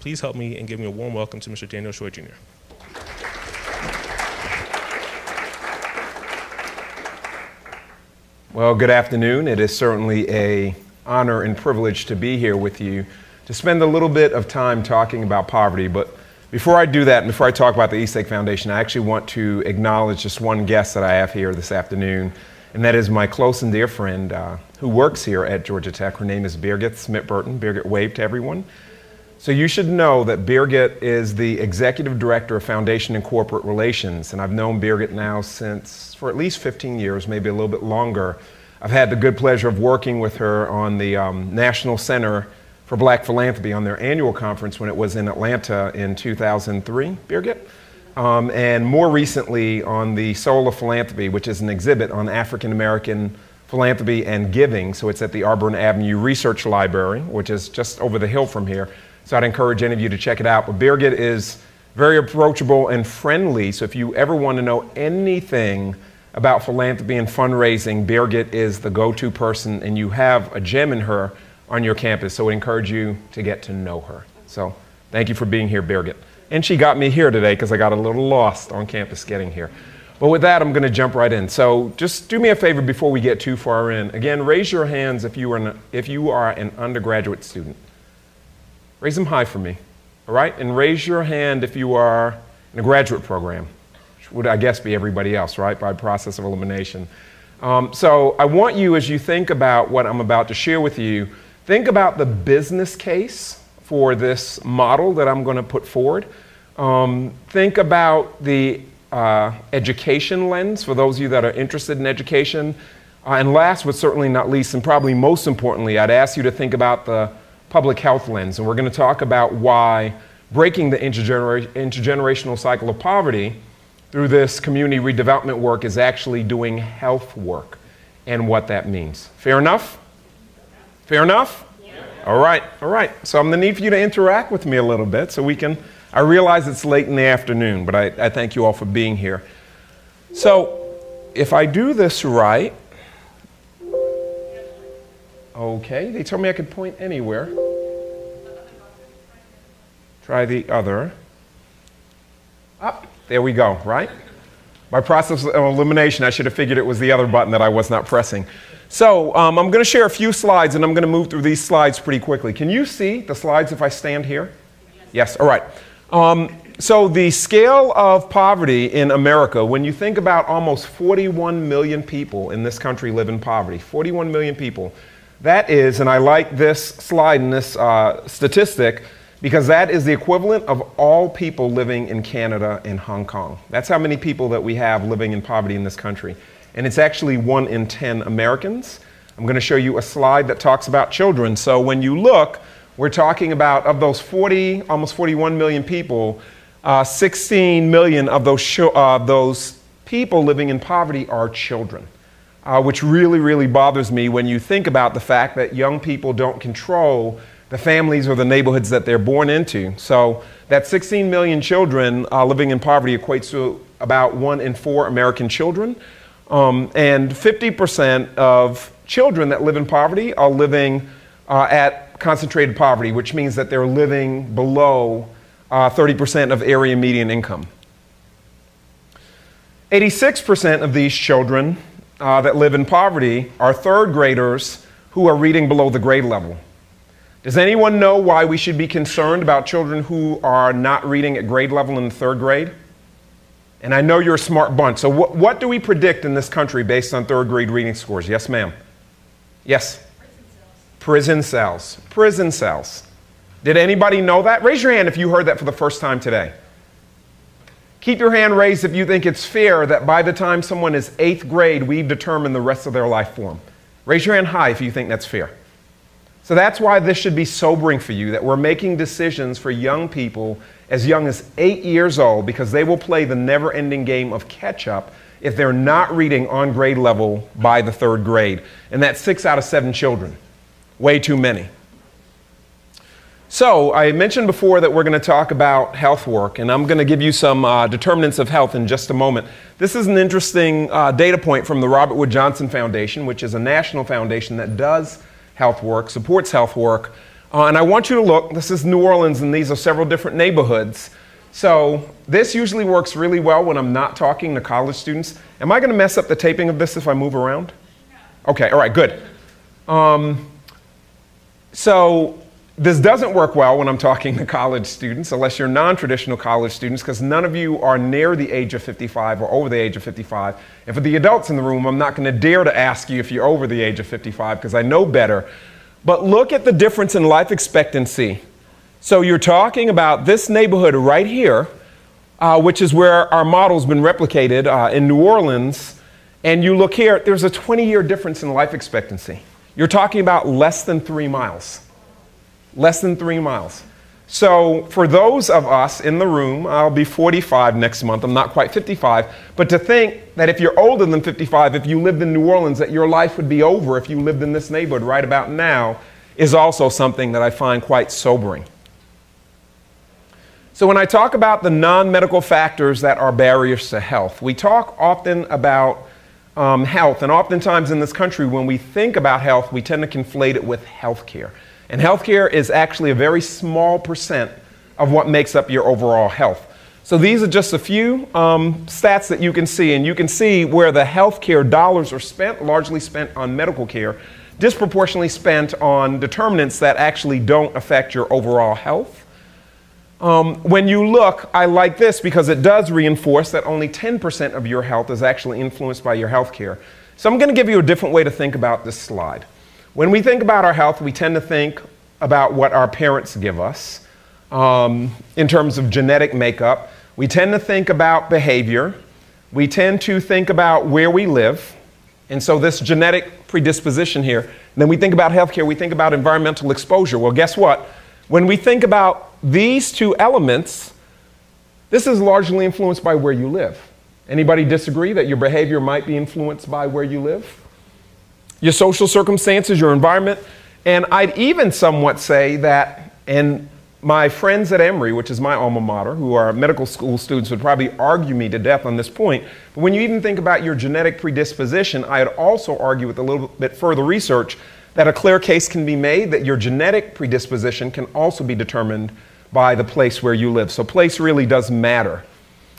Please help me and give me a warm welcome to Mr. Daniel Shoy Jr. Well, good afternoon. It is certainly a honor and privilege to be here with you to spend a little bit of time talking about poverty. But before I do that, and before I talk about the Eastlake Foundation, I actually want to acknowledge just one guest that I have here this afternoon, and that is my close and dear friend uh, who works here at Georgia Tech. Her name is Birgit Smith Burton. Birgit, wave to everyone. So you should know that Birgit is the executive director of Foundation and Corporate Relations, and I've known Birgit now since for at least 15 years, maybe a little bit longer. I've had the good pleasure of working with her on the um, National Center for Black Philanthropy on their annual conference when it was in Atlanta in 2003, Birgit. Um, and more recently on the Soul of Philanthropy, which is an exhibit on African American philanthropy and giving. So it's at the Auburn Avenue Research Library, which is just over the hill from here. So I'd encourage any of you to check it out. But Birgit is very approachable and friendly. So if you ever want to know anything about philanthropy and fundraising, Birgit is the go to person, and you have a gem in her on your campus. So I encourage you to get to know her. So thank you for being here, Birgit. And she got me here today because I got a little lost on campus getting here. But with that, I'm going to jump right in. So just do me a favor before we get too far in. Again, raise your hands if you are an, if you are an undergraduate student. Raise them high for me, all right? And raise your hand if you are in a graduate program, which would, I guess, be everybody else, right, by process of elimination. Um, so I want you, as you think about what I'm about to share with you, think about the business case for this model that I'm going to put forward. Um, think about the uh, education lens for those of you that are interested in education. Uh, and last but certainly not least, and probably most importantly, I'd ask you to think about the public health lens. And we're going to talk about why breaking the intergener- intergenerational cycle of poverty through this community redevelopment work is actually doing health work and what that means. Fair enough? Fair enough? Yeah. All right, all right. So I'm going to need for you to interact with me a little bit so we can. I realize it's late in the afternoon, but I, I thank you all for being here. So if I do this right, Okay, they told me I could point anywhere. Try the other. Up, there we go, right? By process of elimination, I should have figured it was the other button that I was not pressing. So um, I'm going to share a few slides, and I'm going to move through these slides pretty quickly. Can you see the slides if I stand here? Yes, all right. Um, so the scale of poverty in America, when you think about almost 41 million people in this country live in poverty, 41 million people, that is, and I like this slide and this uh, statistic because that is the equivalent of all people living in Canada and Hong Kong. That's how many people that we have living in poverty in this country. And it's actually one in 10 Americans. I'm going to show you a slide that talks about children. So when you look, we're talking about of those 40, almost 41 million people, uh, 16 million of those, uh, those people living in poverty are children uh, which really, really bothers me when you think about the fact that young people don't control the families or the neighborhoods that they're born into. So that 16 million children uh, living in poverty equates to about one in four American children. Um, and 50% of children that live in poverty are living uh, at concentrated poverty, which means that they're living below 30% uh, of area median income. 86% of these children uh, that live in poverty are third graders who are reading below the grade level. Does anyone know why we should be concerned about children who are not reading at grade level in the third grade? And I know you're a smart bunch. So, wh- what do we predict in this country based on third grade reading scores? Yes, ma'am. Yes? Prison cells. Prison cells. Prison cells. Did anybody know that? Raise your hand if you heard that for the first time today. Keep your hand raised if you think it's fair that by the time someone is eighth grade, we've determined the rest of their life for them. Raise your hand high if you think that's fair. So that's why this should be sobering for you that we're making decisions for young people as young as eight years old because they will play the never ending game of catch up if they're not reading on grade level by the third grade. And that's six out of seven children. Way too many. So, I mentioned before that we're going to talk about health work, and I'm going to give you some uh, determinants of health in just a moment. This is an interesting uh, data point from the Robert Wood Johnson Foundation, which is a national foundation that does health work, supports health work. Uh, and I want you to look, this is New Orleans, and these are several different neighborhoods. So this usually works really well when I'm not talking to college students. Am I going to mess up the taping of this if I move around? Okay, all right, good. Um, so this doesn't work well when I'm talking to college students, unless you're non traditional college students, because none of you are near the age of 55 or over the age of 55. And for the adults in the room, I'm not going to dare to ask you if you're over the age of 55, because I know better. But look at the difference in life expectancy. So you're talking about this neighborhood right here, uh, which is where our model's been replicated uh, in New Orleans. And you look here, there's a 20 year difference in life expectancy. You're talking about less than three miles. Less than three miles. So, for those of us in the room, I'll be 45 next month. I'm not quite 55. But to think that if you're older than 55, if you lived in New Orleans, that your life would be over if you lived in this neighborhood right about now is also something that I find quite sobering. So, when I talk about the non medical factors that are barriers to health, we talk often about um, health. And oftentimes in this country, when we think about health, we tend to conflate it with health care. And healthcare is actually a very small percent of what makes up your overall health. So these are just a few um, stats that you can see, and you can see where the healthcare dollars are spent, largely spent on medical care, disproportionately spent on determinants that actually don't affect your overall health. Um, when you look, I like this because it does reinforce that only 10% of your health is actually influenced by your health care. So I'm going to give you a different way to think about this slide. When we think about our health, we tend to think about what our parents give us um, in terms of genetic makeup. We tend to think about behavior. We tend to think about where we live. And so, this genetic predisposition here. then we think about healthcare, we think about environmental exposure. Well, guess what? When we think about these two elements, this is largely influenced by where you live. Anybody disagree that your behavior might be influenced by where you live? Your social circumstances, your environment. And I'd even somewhat say that, and my friends at Emory, which is my alma mater, who are medical school students, would probably argue me to death on this point. But when you even think about your genetic predisposition, I'd also argue with a little bit further research that a clear case can be made that your genetic predisposition can also be determined by the place where you live. So, place really does matter.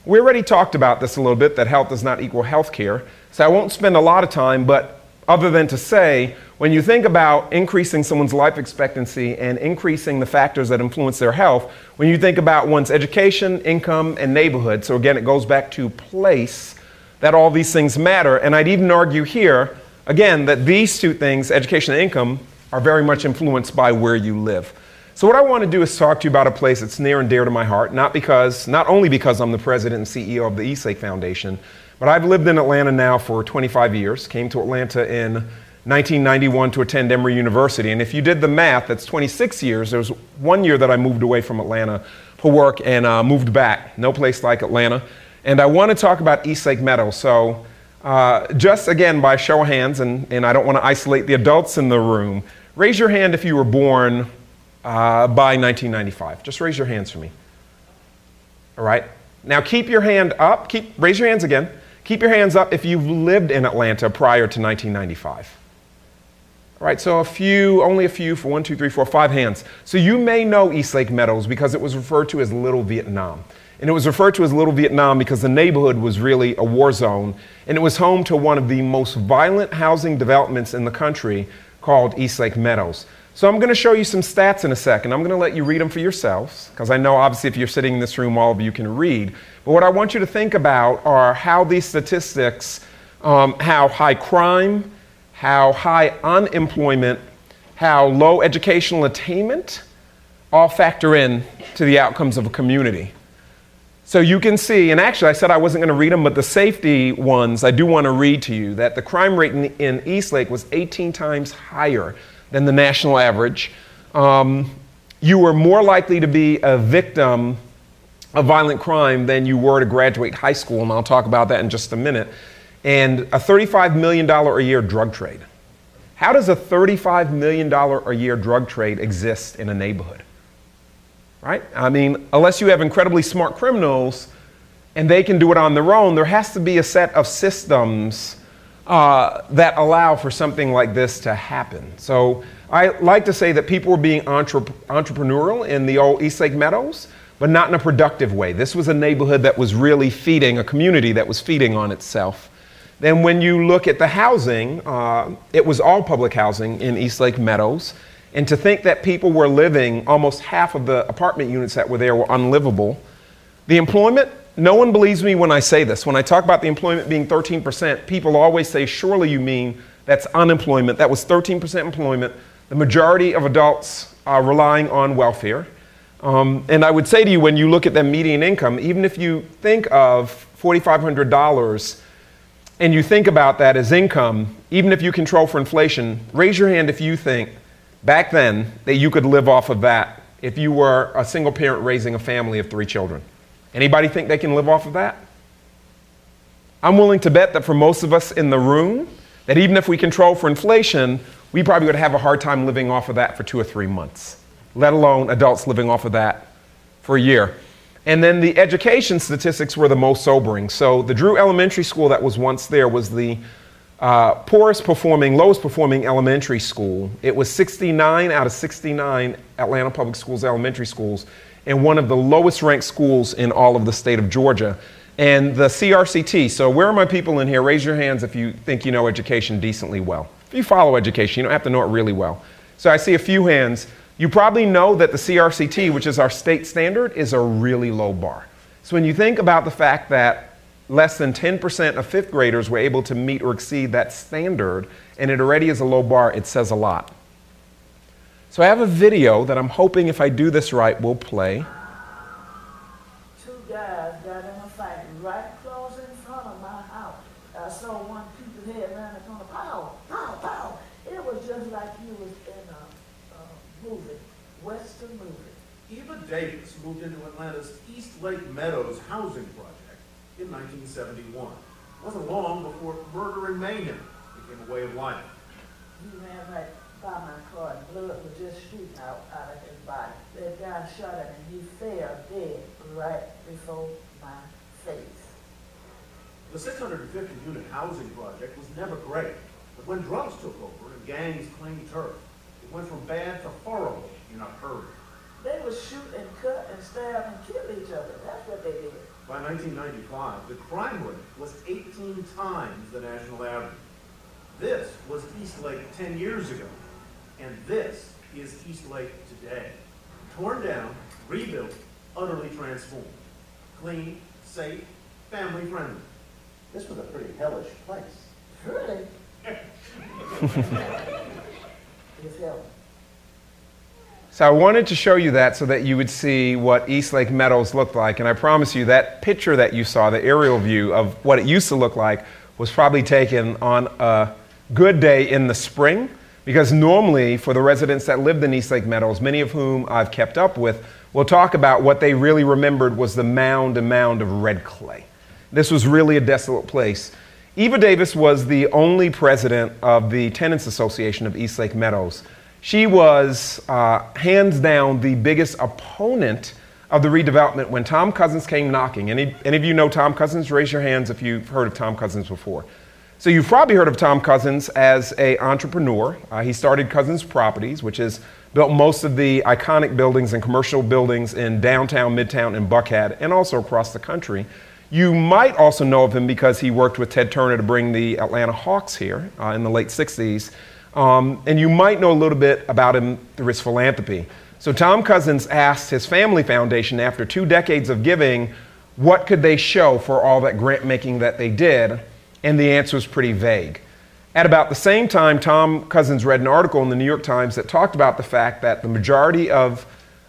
We already talked about this a little bit that health does not equal health care. So, I won't spend a lot of time, but other than to say, when you think about increasing someone's life expectancy and increasing the factors that influence their health, when you think about one's education, income, and neighborhood, so again, it goes back to place, that all these things matter. And I'd even argue here, again, that these two things, education and income, are very much influenced by where you live. So what I want to do is talk to you about a place that's near and dear to my heart, not because, not only because I'm the president and CEO of the Eastlake Foundation, but I've lived in Atlanta now for 25 years, came to Atlanta in 1991 to attend Emory University. And if you did the math, that's 26 years. There was one year that I moved away from Atlanta for work and uh, moved back. No place like Atlanta. And I want to talk about Eastlake Meadow. So, uh, just again, by show of hands, and, and I don't want to isolate the adults in the room, raise your hand if you were born uh, by 1995. Just raise your hands for me. All right? Now keep your hand up. Keep, raise your hands again. Keep your hands up if you've lived in Atlanta prior to 1995. All right, so a few, only a few for one, two, three, four, five hands. So you may know Eastlake Meadows because it was referred to as Little Vietnam. And it was referred to as Little Vietnam because the neighborhood was really a war zone. And it was home to one of the most violent housing developments in the country called Eastlake Meadows. So I'm going to show you some stats in a second. I'm going to let you read them for yourselves, because I know obviously if you're sitting in this room, all of you can read. But what I want you to think about are how these statistics, um, how high crime, how high unemployment, how low educational attainment all factor in to the outcomes of a community. So you can see, and actually I said I wasn't going to read them, but the safety ones I do want to read to you that the crime rate in, in Eastlake was 18 times higher than the national average. Um, you were more likely to be a victim of violent crime than you were to graduate high school, and I'll talk about that in just a minute. And a $35 million a year drug trade. How does a $35 million a year drug trade exist in a neighborhood? Right? I mean, unless you have incredibly smart criminals and they can do it on their own, there has to be a set of systems uh, that allow for something like this to happen. So I like to say that people were being entre- entrepreneurial in the old Eastlake Meadows, but not in a productive way. This was a neighborhood that was really feeding, a community that was feeding on itself. Then, when you look at the housing, uh, it was all public housing in Eastlake Meadows. And to think that people were living, almost half of the apartment units that were there were unlivable. The employment, no one believes me when I say this. When I talk about the employment being 13%, people always say, surely you mean that's unemployment. That was 13% employment. The majority of adults are relying on welfare. Um, and I would say to you, when you look at the median income, even if you think of $4,500 and you think about that as income, even if you control for inflation, raise your hand if you think back then that you could live off of that if you were a single parent raising a family of three children. Anybody think they can live off of that? I'm willing to bet that for most of us in the room, that even if we control for inflation, we probably would have a hard time living off of that for two or three months, let alone adults living off of that for a year. And then the education statistics were the most sobering. So the Drew Elementary School that was once there was the uh, poorest performing, lowest performing elementary school. It was 69 out of 69 Atlanta Public Schools elementary schools, and one of the lowest ranked schools in all of the state of Georgia. And the CRCT, so where are my people in here? Raise your hands if you think you know education decently well. If you follow education, you don't have to know it really well. So I see a few hands. You probably know that the CRCT, which is our state standard, is a really low bar. So when you think about the fact that less than 10% of fifth graders were able to meet or exceed that standard, and it already is a low bar, it says a lot. So I have a video that I'm hoping, if I do this right, will play. Two guys got in a fight right close in front of my house. I saw one peep his head around the corner, pow, pow, pow. It was just like you was in a, a movie, western movie. Eva Davis moved into Atlanta's East Lake Meadows housing project in 1971. It wasn't long before murder and mayhem became a way of life. He ran right by my car and blood was just shooting out, out of his body. That guy shot him and he fell dead right before my face. The 650 unit housing project was never great, but when drugs took over and gangs claimed turf, it went from bad to horrible in a hurry. They would shoot and cut and stab and kill each other. That's what they did. By 1995, the crime rate was 18 times the national average. This was Eastlake 10 years ago, and this is Eastlake today. Torn down, rebuilt, utterly transformed. Clean, safe, family friendly. This was a pretty hellish place. Really? it's hell. So I wanted to show you that so that you would see what Eastlake Meadows looked like. And I promise you that picture that you saw, the aerial view of what it used to look like, was probably taken on a good day in the spring. Because normally, for the residents that lived in Eastlake Meadows, many of whom I've kept up with, will talk about what they really remembered was the mound and mound of red clay. This was really a desolate place. Eva Davis was the only president of the Tenants Association of Eastlake Meadows. She was uh, hands down the biggest opponent of the redevelopment when Tom Cousins came knocking. Any, any of you know Tom Cousins? Raise your hands if you've heard of Tom Cousins before. So you've probably heard of Tom Cousins as an entrepreneur. Uh, he started Cousins Properties, which has built most of the iconic buildings and commercial buildings in downtown, midtown, and Buckhead, and also across the country. You might also know of him because he worked with Ted Turner to bring the Atlanta Hawks here uh, in the late 60s. Um, and you might know a little bit about him through his philanthropy. So Tom Cousins asked his family foundation after two decades of giving, what could they show for all that grant making that they did? And the answer was pretty vague. At about the same time, Tom Cousins read an article in the New York Times that talked about the fact that the majority of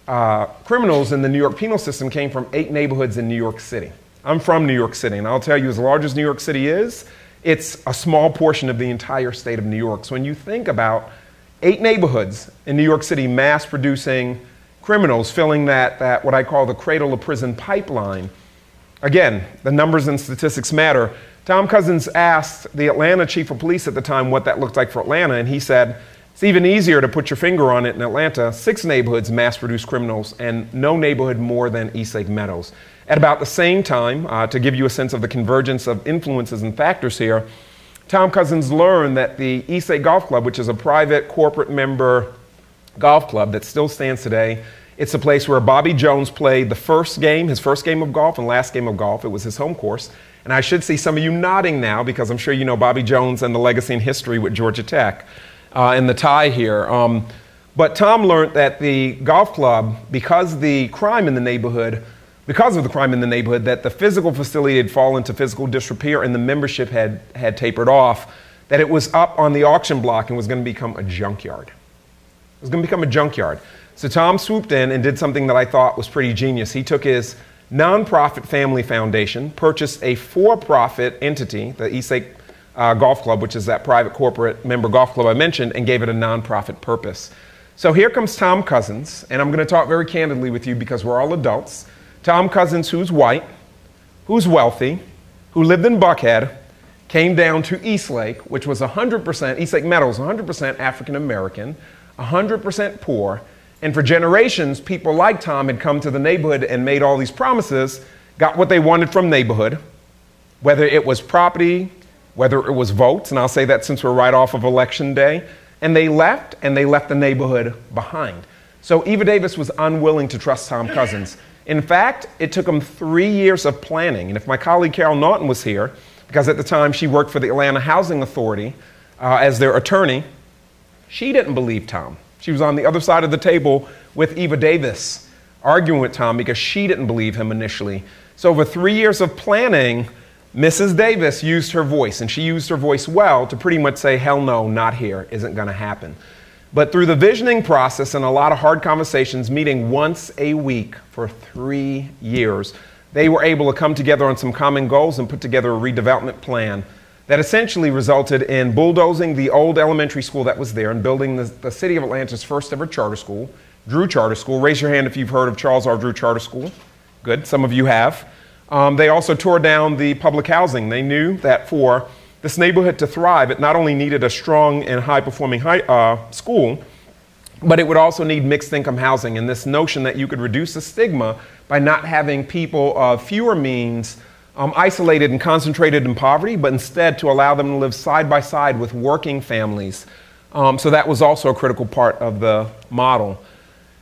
uh, criminals in the New York penal system came from eight neighborhoods in New York City. I'm from New York City, and I'll tell you, as large as New York City is, it's a small portion of the entire state of New York. So when you think about eight neighborhoods in New York City mass producing criminals filling that, that what I call the cradle of prison pipeline, again, the numbers and statistics matter. Tom Cousins asked the Atlanta chief of police at the time what that looked like for Atlanta, and he said, it's even easier to put your finger on it in Atlanta. Six neighborhoods mass produce criminals, and no neighborhood more than East Lake Meadows. At about the same time, uh, to give you a sense of the convergence of influences and factors here, Tom Cousins learned that the Eastlake Golf Club, which is a private corporate member golf club that still stands today, it's a place where Bobby Jones played the first game, his first game of golf and last game of golf. It was his home course. And I should see some of you nodding now because I'm sure you know Bobby Jones and the legacy and history with Georgia Tech uh, and the tie here. Um, but Tom learned that the golf club, because the crime in the neighborhood, because of the crime in the neighborhood, that the physical facility had fallen to physical disrepair and the membership had, had tapered off, that it was up on the auction block and was going to become a junkyard. It was going to become a junkyard. So Tom swooped in and did something that I thought was pretty genius. He took his nonprofit family foundation, purchased a for profit entity, the Eastlake uh, Golf Club, which is that private corporate member golf club I mentioned, and gave it a nonprofit purpose. So here comes Tom Cousins, and I'm going to talk very candidly with you because we're all adults. Tom Cousins, who's white, who's wealthy, who lived in Buckhead, came down to Eastlake, which was 100%, Eastlake Meadows, 100% African American, 100% poor, and for generations, people like Tom had come to the neighborhood and made all these promises, got what they wanted from neighborhood, whether it was property, whether it was votes, and I'll say that since we're right off of election day, and they left and they left the neighborhood behind. So Eva Davis was unwilling to trust Tom Cousins. In fact, it took him three years of planning. And if my colleague Carol Naughton was here, because at the time she worked for the Atlanta Housing Authority uh, as their attorney, she didn't believe Tom. She was on the other side of the table with Eva Davis, arguing with Tom because she didn't believe him initially. So, over three years of planning, Mrs. Davis used her voice, and she used her voice well to pretty much say, hell no, not here, isn't going to happen. But through the visioning process and a lot of hard conversations, meeting once a week for three years, they were able to come together on some common goals and put together a redevelopment plan that essentially resulted in bulldozing the old elementary school that was there and building the, the city of Atlanta's first ever charter school, Drew Charter School. Raise your hand if you've heard of Charles R. Drew Charter School. Good, some of you have. Um, they also tore down the public housing. They knew that for this neighborhood to thrive, it not only needed a strong and high performing high, uh, school, but it would also need mixed income housing. And this notion that you could reduce the stigma by not having people of fewer means um, isolated and concentrated in poverty, but instead to allow them to live side by side with working families. Um, so that was also a critical part of the model.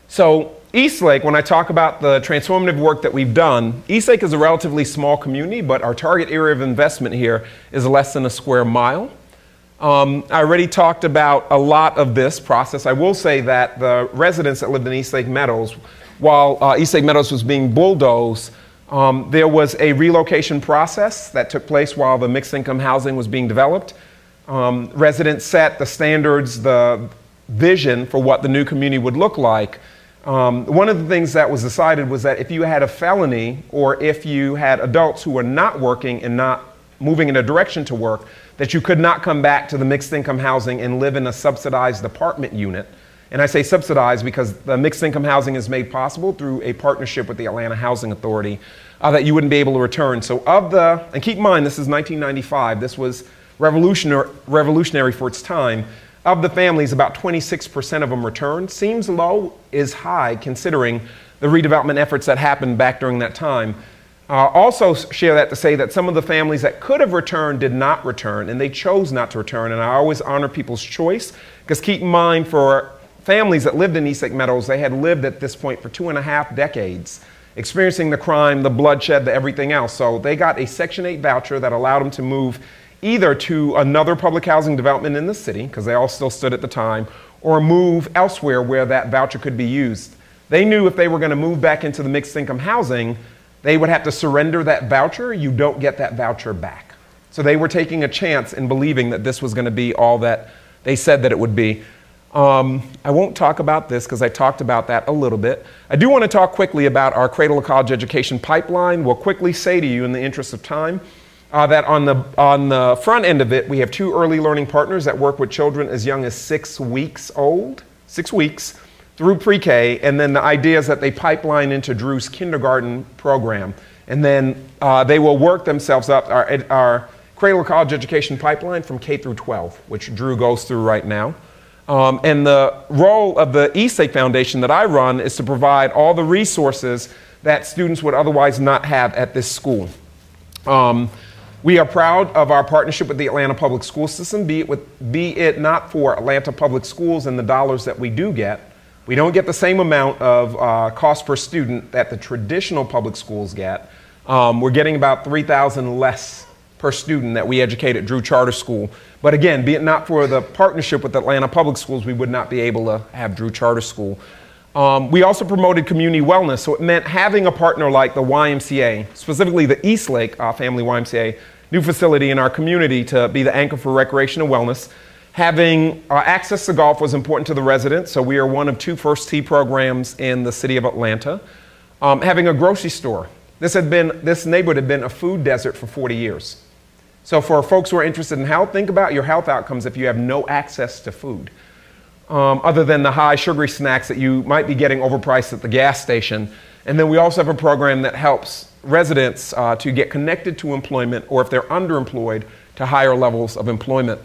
So Eastlake, when I talk about the transformative work that we've done, Eastlake is a relatively small community, but our target area of investment here is less than a square mile. Um, I already talked about a lot of this process. I will say that the residents that lived in Eastlake Meadows, while uh, Eastlake Meadows was being bulldozed, um, there was a relocation process that took place while the mixed income housing was being developed. Um, residents set the standards, the vision for what the new community would look like. Um, one of the things that was decided was that if you had a felony or if you had adults who were not working and not moving in a direction to work, that you could not come back to the mixed income housing and live in a subsidized apartment unit. And I say subsidized because the mixed income housing is made possible through a partnership with the Atlanta Housing Authority uh, that you wouldn't be able to return. So, of the, and keep in mind, this is 1995, this was revolutionary, revolutionary for its time. Of the families, about 26% of them returned. Seems low, is high considering the redevelopment efforts that happened back during that time. Uh, also, share that to say that some of the families that could have returned did not return, and they chose not to return. And I always honor people's choice because keep in mind, for families that lived in Eastlake Meadows, they had lived at this point for two and a half decades, experiencing the crime, the bloodshed, the everything else. So they got a Section 8 voucher that allowed them to move either to another public housing development in the city, because they all still stood at the time, or move elsewhere where that voucher could be used. They knew if they were going to move back into the mixed income housing, they would have to surrender that voucher. You don't get that voucher back. So they were taking a chance in believing that this was going to be all that they said that it would be. Um, I won't talk about this because I talked about that a little bit. I do want to talk quickly about our Cradle to College education pipeline. We'll quickly say to you, in the interest of time, uh, that on the, on the front end of it, we have two early learning partners that work with children as young as six weeks old, six weeks, through pre K. And then the idea is that they pipeline into Drew's kindergarten program. And then uh, they will work themselves up our, our Cradle College education pipeline from K through 12, which Drew goes through right now. Um, and the role of the Eastlake Foundation that I run is to provide all the resources that students would otherwise not have at this school. Um, We are proud of our partnership with the Atlanta Public School System, be it, with, be it not for Atlanta Public Schools and the dollars that we do get. We don't get the same amount of uh, cost per student that the traditional public schools get. Um, we're getting about 3,000 less per student that we educate at Drew Charter School. But again, be it not for the partnership with Atlanta Public Schools, we would not be able to have Drew Charter School. Um, we also promoted community wellness, so it meant having a partner like the YMCA, specifically the Eastlake uh, Family YMCA, new facility in our community to be the anchor for recreation and wellness. Having uh, access to golf was important to the residents, so we are one of two first tee programs in the city of Atlanta. Um, having a grocery store. This, had been, this neighborhood had been a food desert for 40 years. So, for folks who are interested in health, think about your health outcomes if you have no access to food um, other than the high sugary snacks that you might be getting overpriced at the gas station. And then we also have a program that helps residents uh, to get connected to employment or if they're underemployed to higher levels of employment.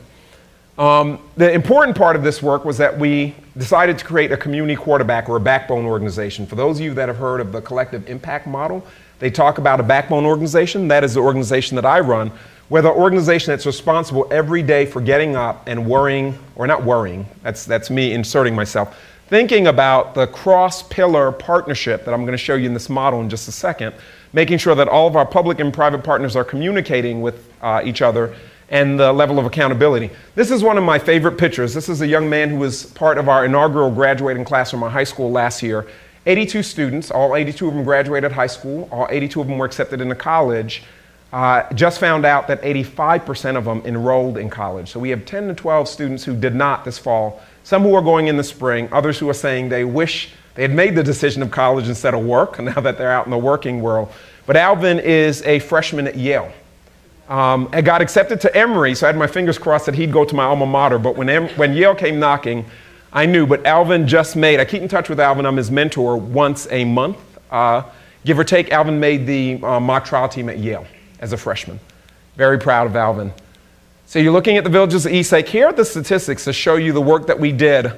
Um, the important part of this work was that we decided to create a community quarterback or a backbone organization. For those of you that have heard of the collective impact model, they talk about a backbone organization. That is the organization that I run we're the organization that's responsible every day for getting up and worrying, or not worrying, that's, that's me inserting myself, thinking about the cross pillar partnership that I'm going to show you in this model in just a second, making sure that all of our public and private partners are communicating with uh, each other and the level of accountability. This is one of my favorite pictures. This is a young man who was part of our inaugural graduating class from our high school last year. 82 students, all 82 of them graduated high school, all 82 of them were accepted into college. Uh, just found out that 85% of them enrolled in college. So we have 10 to 12 students who did not this fall, some who are going in the spring, others who are saying they wish they had made the decision of college instead of work and now that they're out in the working world. But Alvin is a freshman at Yale. Um, I got accepted to Emory, so I had my fingers crossed that he'd go to my alma mater. But when, em- when Yale came knocking, I knew. But Alvin just made, I keep in touch with Alvin, I'm his mentor once a month. Uh, give or take, Alvin made the uh, mock trial team at Yale as a freshman. Very proud of Alvin. So you're looking at the villages of Eastlake. Here are the statistics to show you the work that we did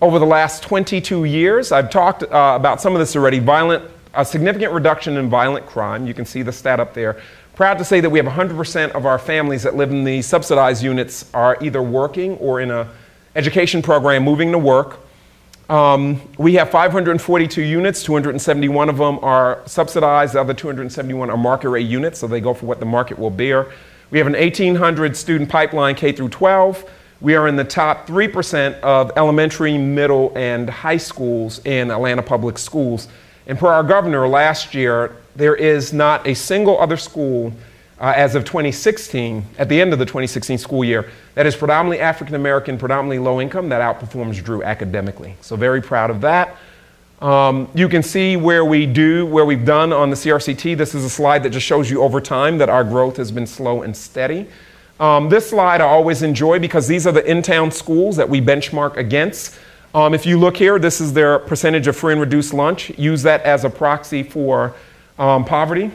over the last 22 years. I've talked uh, about some of this already. Violent, a significant reduction in violent crime. You can see the stat up there. Proud to say that we have 100% of our families that live in the subsidized units are either working or in an education program moving to work. Um, we have 542 units, 271 of them are subsidized, the other 271 are market rate units, so they go for what the market will bear. We have an 1,800 student pipeline K through 12. We are in the top 3% of elementary, middle, and high schools in Atlanta Public Schools. And per our governor last year, there is not a single other school uh, as of 2016, at the end of the 2016 school year, that is predominantly African American, predominantly low income, that outperforms Drew academically. So, very proud of that. Um, you can see where we do, where we've done on the CRCT. This is a slide that just shows you over time that our growth has been slow and steady. Um, this slide I always enjoy because these are the in town schools that we benchmark against. Um, if you look here, this is their percentage of free and reduced lunch. Use that as a proxy for um, poverty.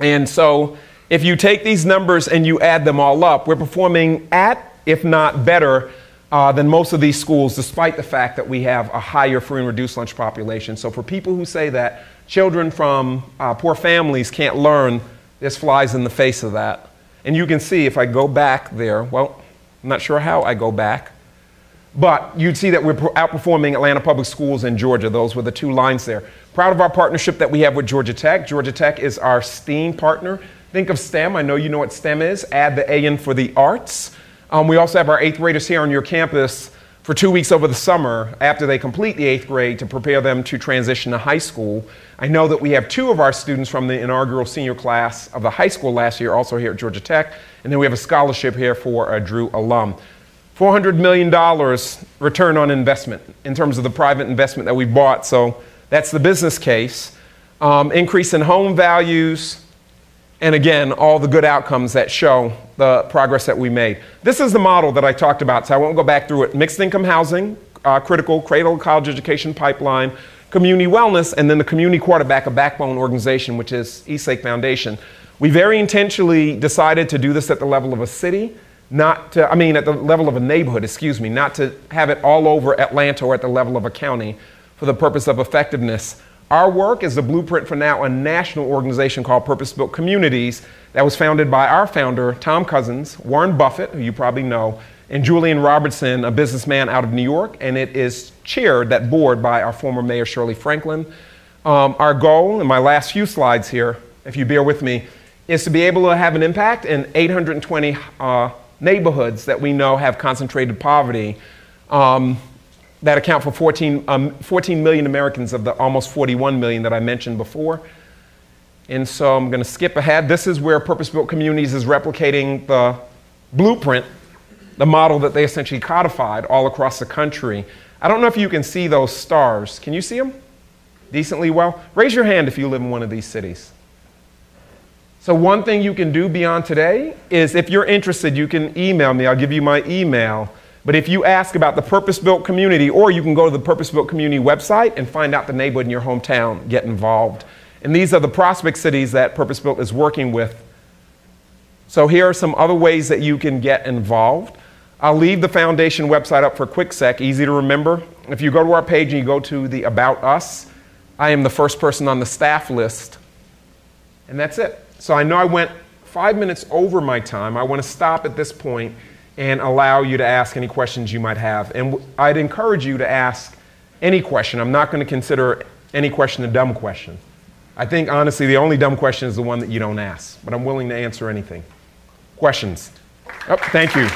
And so if you take these numbers and you add them all up, we're performing at, if not better, uh, than most of these schools, despite the fact that we have a higher free and reduced lunch population. So, for people who say that children from uh, poor families can't learn, this flies in the face of that. And you can see if I go back there, well, I'm not sure how I go back, but you'd see that we're outperforming Atlanta Public Schools in Georgia. Those were the two lines there. Proud of our partnership that we have with Georgia Tech. Georgia Tech is our STEAM partner. Think of STEM. I know you know what STEM is. Add the A in for the arts. Um, we also have our eighth graders here on your campus for two weeks over the summer after they complete the eighth grade to prepare them to transition to high school. I know that we have two of our students from the inaugural senior class of the high school last year also here at Georgia Tech, and then we have a scholarship here for a Drew alum. $400 million return on investment in terms of the private investment that we bought, so that's the business case. Um, increase in home values, and again, all the good outcomes that show the progress that we made. This is the model that I talked about, so I won't go back through it. Mixed income housing, uh, critical, cradle college education pipeline, community wellness, and then the community quarterback, a backbone organization, which is Eastlake Foundation. We very intentionally decided to do this at the level of a city, not to, I mean, at the level of a neighborhood, excuse me, not to have it all over Atlanta or at the level of a county for the purpose of effectiveness. Our work is the blueprint for now a national organization called Purpose Built Communities that was founded by our founder, Tom Cousins, Warren Buffett, who you probably know, and Julian Robertson, a businessman out of New York, and it is chaired, that board, by our former mayor, Shirley Franklin. Um, our goal, in my last few slides here, if you bear with me, is to be able to have an impact in 820 uh, neighborhoods that we know have concentrated poverty um, that account for 14, um, 14 million Americans of the almost 41 million that I mentioned before. And so I'm going to skip ahead. This is where Purpose Built Communities is replicating the blueprint the model that they essentially codified all across the country. I don't know if you can see those stars. Can you see them decently well? Raise your hand if you live in one of these cities. So, one thing you can do beyond today is if you're interested, you can email me. I'll give you my email. But if you ask about the purpose built community, or you can go to the purpose built community website and find out the neighborhood in your hometown, get involved. And these are the prospect cities that Purpose Built is working with. So, here are some other ways that you can get involved. I'll leave the foundation website up for a quick sec, easy to remember. If you go to our page and you go to the About Us, I am the first person on the staff list. And that's it. So I know I went five minutes over my time. I want to stop at this point and allow you to ask any questions you might have. And I'd encourage you to ask any question. I'm not going to consider any question a dumb question. I think, honestly, the only dumb question is the one that you don't ask, but I'm willing to answer anything. Questions? Oh, thank you.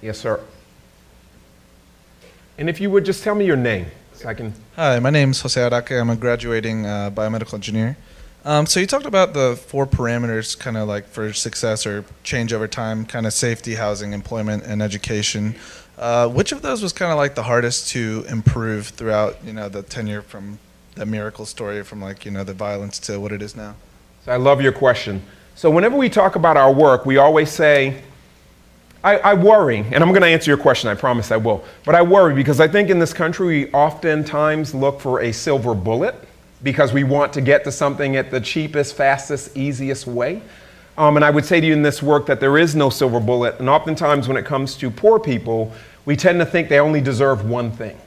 Yes, sir. And if you would just tell me your name so I can. Hi, my name is Jose Araque. I'm a graduating uh, biomedical engineer. Um, so you talked about the four parameters, kind of like for success or change over time, kind of safety, housing, employment, and education. Uh, which of those was kind of like the hardest to improve throughout, you know, the tenure from the miracle story, from like you know the violence to what it is now? So I love your question. So whenever we talk about our work, we always say I, I, worry, and I'm going to answer your question, I promise I will. But I worry because I think in this country we oftentimes look for a silver bullet because we want to get to something at the cheapest, fastest, easiest way. Um, and I would say to you in this work that there is no silver bullet. And oftentimes when it comes to poor people, we tend to think they only deserve one thing.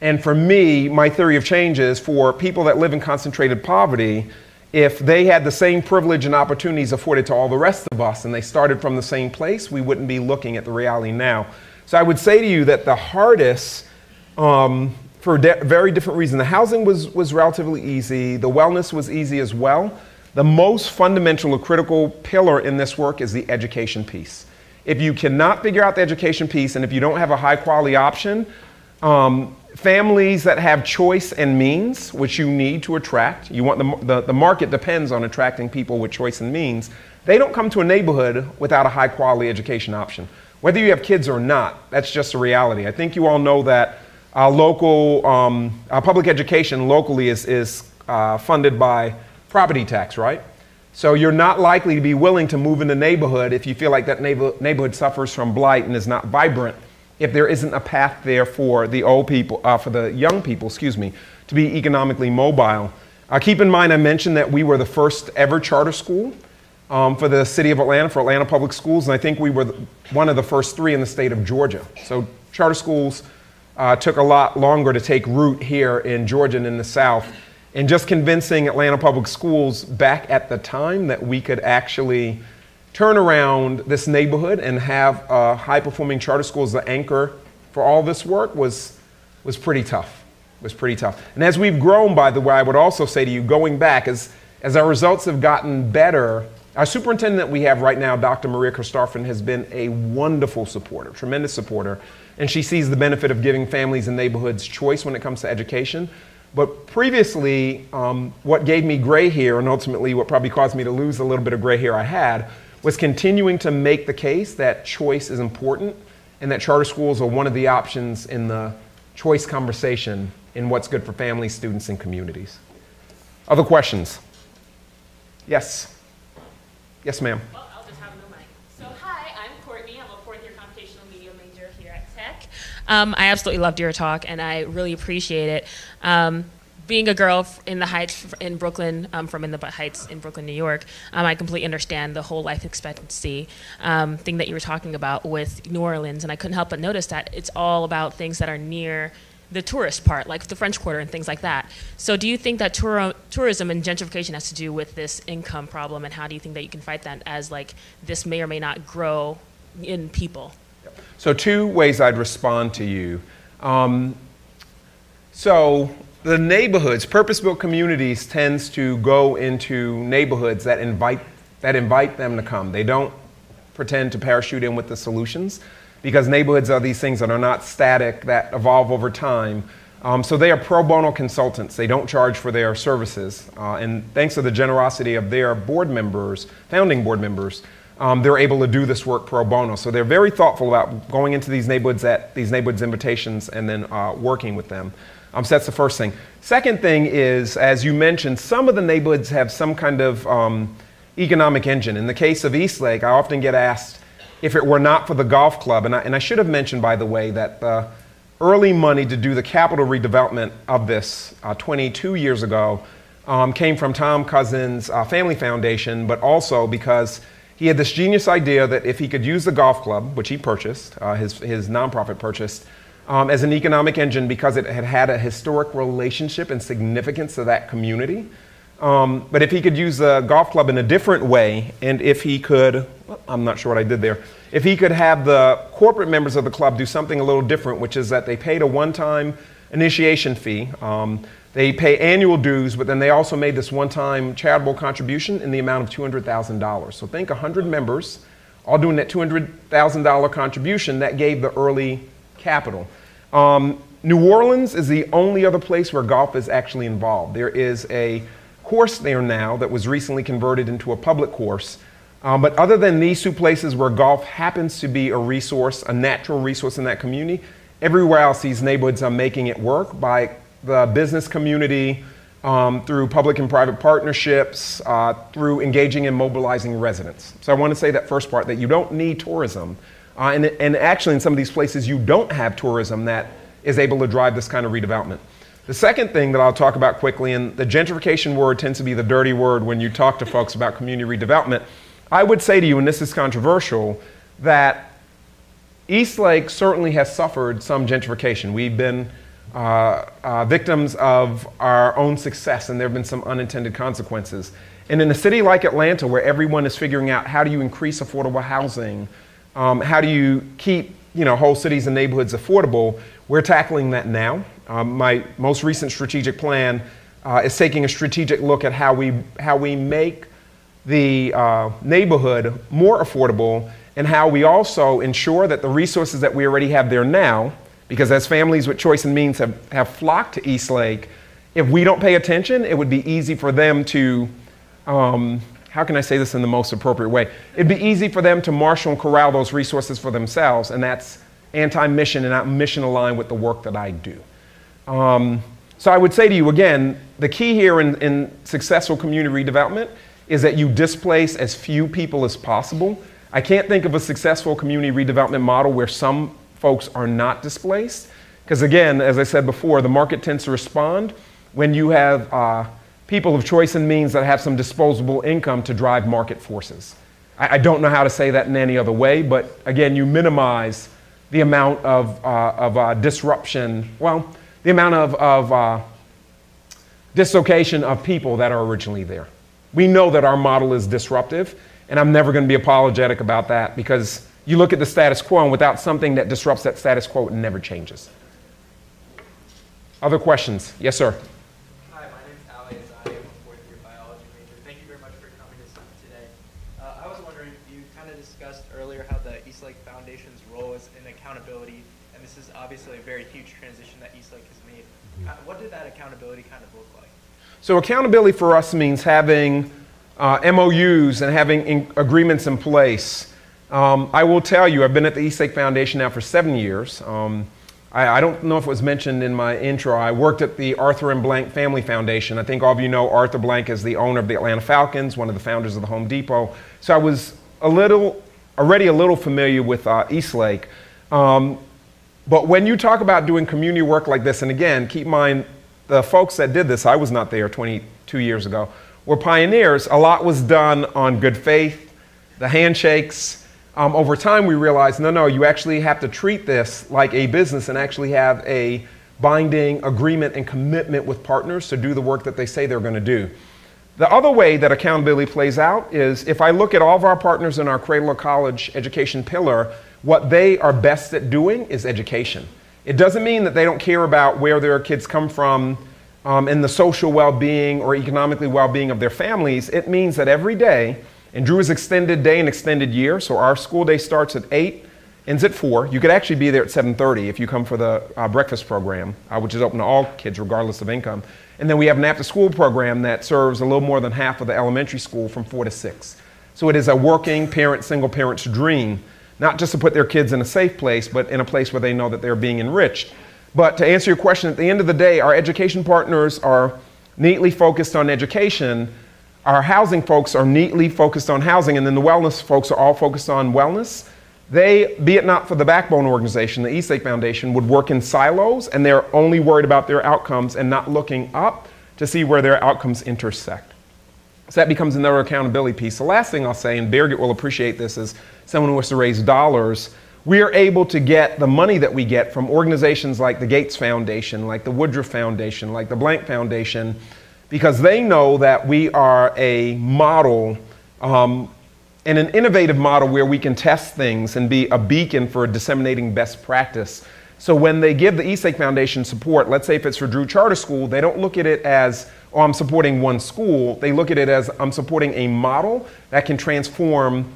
And for me, my theory of change is for people that live in concentrated poverty, if they had the same privilege and opportunities afforded to all the rest of us and they started from the same place, we wouldn't be looking at the reality now. So I would say to you that the hardest, um, for de- very different reason. the housing was, was relatively easy, the wellness was easy as well. The most fundamental or critical pillar in this work is the education piece. If you cannot figure out the education piece and if you don't have a high quality option, um, families that have choice and means, which you need to attract, you want the, the, the, market depends on attracting people with choice and means, they don't come to a neighborhood without a high quality education option. Whether you have kids or not, that's just a reality. I think you all know that our local, um, our public education locally is, is uh, funded by property tax, right? So you're not likely to be willing to move in the neighborhood if you feel like that neighborhood suffers from blight and is not vibrant if there isn't a path there for the old people, uh, for the young people, excuse me, to be economically mobile. Uh, keep in mind, I mentioned that we were the first ever charter school um, for the city of Atlanta, for Atlanta Public Schools, and I think we were one of the first three in the state of Georgia. So charter schools uh, took a lot longer to take root here in Georgia and in the South. And just convincing Atlanta Public Schools back at the time that we could actually turn around this neighborhood and have uh, high performing charter schools the anchor for all this work was, was pretty tough. Was pretty tough. And as we've grown, by the way, I would also say to you, going back, as, as our results have gotten better, our superintendent that we have right now, Dr. Meria Carstarphen, has been a wonderful supporter, tremendous supporter. And she sees the benefit of giving families and neighborhoods choice when it comes to education. But previously, um, what gave me gray hair, and ultimately what probably caused me to lose a little bit of gray hair I had, was continuing to make the case that choice is important and that charter schools are one of the options in the choice conversation in what's good for families, students, and communities. Other questions? Yes. Yes, ma'am. Well, I'll just have no mic. So, hi, I'm Courtney. I'm a fourth year computational media major here at Tech. Um, I absolutely loved your talk and I really appreciate it. Um, being a girl in the Heights in Brooklyn, um, from in the Heights in Brooklyn, New York, um, I completely understand the whole life expectancy um, thing that you were talking about with New Orleans, and I couldn't help but notice that it's all about things that are near the tourist part, like the French Quarter and things like that. So, do you think that tour- tourism and gentrification has to do with this income problem, and how do you think that you can fight that as like this may or may not grow in people? So, two ways I'd respond to you. Um, so, the neighborhoods, purpose-built communities, tends to go into neighborhoods that invite that invite them to come. They don't pretend to parachute in with the solutions because neighborhoods are these things that are not static, that evolve over time. Um, so they are pro bono consultants. They don't charge for their services. Uh, and thanks to the generosity of their board members, founding board members, um, they're able to do this work pro bono. So they're very thoughtful about going into these neighborhoods at these neighborhoods invitations and then uh, working with them. Um, so that's the first thing. Second thing is, as you mentioned, some of the neighborhoods have some kind of um, economic engine. In the case of Eastlake, I often get asked if it were not for the golf club, and I, and I should have mentioned, by the way, that the early money to do the capital redevelopment of this uh, 22 years ago um, came from Tom Cousins' uh, family foundation, but also because he had this genius idea that if he could use the golf club, which he purchased, uh, his, his nonprofit purchased, um, as an economic engine because it had had a historic relationship and significance to that community. Um, but if he could use the golf club in a different way, and if he could, I'm not sure what I did there, if he could have the corporate members of the club do something a little different, which is that they paid a one time initiation fee. Um, they pay annual dues, but then they also made this one time charitable contribution in the amount of $200,000. So think 100 members all doing that $200,000 contribution that gave the early capital. Um, New Orleans is the only other place where golf is actually involved. There is a course there now that was recently converted into a public course. Um, but other than these two places where golf happens to be a resource, a natural resource in that community, everywhere else these neighborhoods are making it work by the business community, um, through public and private partnerships, uh, through engaging and mobilizing residents. So I want to say that first part that you don't need tourism. Uh, and, and actually, in some of these places, you don't have tourism that is able to drive this kind of redevelopment. The second thing that I'll talk about quickly, and the gentrification word tends to be the dirty word when you talk to folks about community redevelopment, I would say to you, and this is controversial, that Eastlake certainly has suffered some gentrification. We've been uh, uh, victims of our own success, and there have been some unintended consequences. And in a city like Atlanta, where everyone is figuring out how do you increase affordable housing, um, how do you keep you know, whole cities and neighborhoods affordable, we're tackling that now. Um, my most recent strategic plan uh, is taking a strategic look at how we, how we make the uh, neighborhood more affordable and how we also ensure that the resources that we already have there now, because as families with choice and means have, have flocked to Eastlake, if we don't pay attention, it would be easy for them to, um, how can I say this in the most appropriate way? It'd be easy for them to marshal and corral those resources for themselves, and that's anti mission and not mission aligned with the work that I do. Um, so I would say to you again, the key here in, in successful community redevelopment is that you displace as few people as possible. I can't think of a successful community redevelopment model where some folks are not displaced. Because again, as I said before, the market tends to respond when you have uh, people of choice and means that have some disposable income to drive market forces. I, I, don't know how to say that in any other way, but again, you minimize the amount of, uh, of uh, disruption, well, the amount of, of uh, dislocation of people that are originally there. We know that our model is disruptive, and I'm never going to be apologetic about that because you look at the status quo, and without something that disrupts that status quo, it never changes. Other questions? Yes, sir. Hi, my name is Ali Azadi. I'm a fourth year biology major. Thank you very much for coming to summit today. Uh, I was wondering, you kind of discussed earlier how the Eastlake Foundation's role is in accountability, and this is obviously a very huge transition that Eastlake has made. Uh, what did that accountability kind of look like? So accountability for us means having uh, MOUs and having in agreements in place. Um, I will tell you, I've been at the Eastlake Foundation now for seven years. Um, I, I, don't know if it was mentioned in my intro. I worked at the Arthur M. Blank Family Foundation. I think all of you know Arthur Blank is the owner of the Atlanta Falcons, one of the founders of the Home Depot. So I was a little, already a little familiar with uh, Eastlake. Um, but when you talk about doing community work like this, and again, keep in mind, the folks that did this, I was not there 22 years ago, were pioneers. A lot was done on good faith, the handshakes. Um, over time, we realized no, no, you actually have to treat this like a business and actually have a binding agreement and commitment with partners to do the work that they say they're going to do. The other way that accountability plays out is if I look at all of our partners in our Cradle to College education pillar, what they are best at doing is education. It doesn't mean that they don't care about where their kids come from um, and the social well being or economically well being of their families. It means that every day, and Drew is extended day and extended year, so our school day starts at 8 ends at 4 you could actually be there at 7.30 if you come for the uh, breakfast program uh, which is open to all kids regardless of income and then we have an after school program that serves a little more than half of the elementary school from 4 to 6 so it is a working parent single parent's dream not just to put their kids in a safe place, but in a place where they know that they're being enriched. But to answer your question, at the end of the day, our education partners are neatly focused on education. Our housing folks are neatly focused on housing, and then the wellness folks are all focused on wellness. They, be it not for the backbone organization, the Eastlake Foundation, would work in silos, and they're only worried about their outcomes and not looking up to see where their outcomes intersect. So that becomes another accountability piece. The last thing I'll say, and Birgit will appreciate this, is someone who wants to raise dollars, we are able to get the money that we get from organizations like the Gates Foundation, like the Woodruff Foundation, like the Blank Foundation, because they know that we are a model um, and an innovative model where we can test things and be a beacon for disseminating best practice. So when they give the Eastlake Foundation support, let's say if it's for Drew Charter School, they don't look at it as, oh, I'm supporting one school. They look at it as, I'm supporting a model that can transform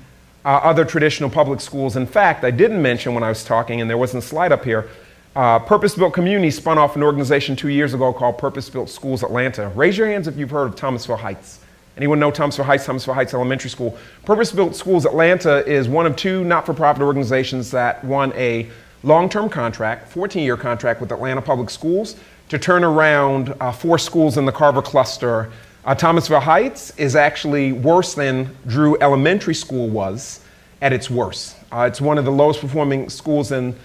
uh, other traditional public schools. In fact, I didn't mention when I was talking, and there wasn't a slide up here, uh, Purpose Built Community spun off an organization two years ago called Purpose Built Schools Atlanta. Raise your hands if you've heard of Thomasville Heights. Anyone know Thomasville Heights, Thomasville Heights Elementary School? Purpose Built Schools Atlanta is one of two not for profit organizations that won a long term contract, 14 year contract with Atlanta Public Schools to turn around uh, four schools in the Carver cluster uh, Thomasville Heights is actually worse than Drew Elementary School was at its worst. Uh, it's one of the lowest performing schools in,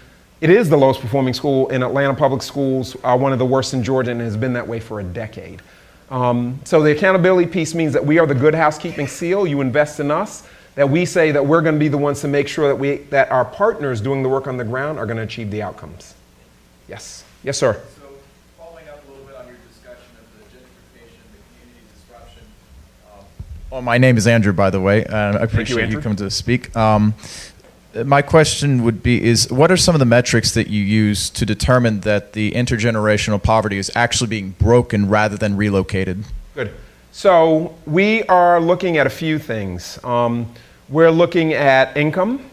it is the lowest performing school in Atlanta Public Schools, uh, one of the worst in Georgia, and has been that way for a decade. Um, so the accountability piece means that we are the good housekeeping seal. You invest in us. That we say that we're going to be the ones to make sure that we that our partners doing the work on the ground are going to achieve the outcomes. Yes. Yes, sir. So following up a little bit on your discussion of gentrification, the community disruption, uh, well, my name is Andrew, by the way. and I appreciate you, you, coming to speak. Um, my question would be: Is what are some of the metrics that you use to determine that the intergenerational poverty is actually being broken rather than relocated? Good. So we are looking at a few things. Um, we're looking at income